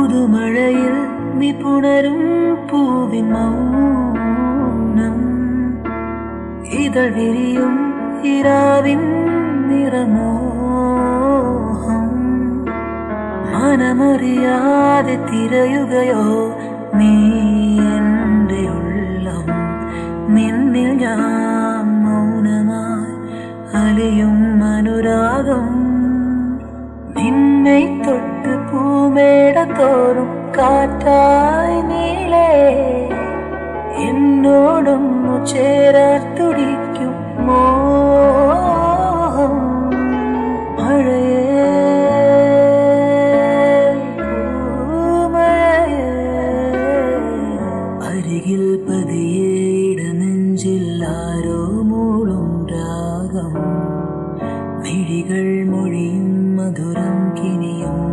പൂമഴയിൽ നിപുണരും പൂവിൻ മൗനം. ഇതൾ വിരിയും ഇരാവിൻ നിറമോഹം. മനമറിയാതെ തിരയുകയോ നീ എന്റെ ഉള്ളം. നിന്നിൽ ഞാൻ പൂമേട തോറും കാറ്റായി നീളേ. എന്നോടൊന്നു ചേരാൻ തുടിക്കും മോഹം മഴയേ. അരികിൽ പതിയെ ഇടനെഞ്ചിൽ മൂളും രാഗം. മിഴികൾ മൊഴിയും മധുരം കിനിയും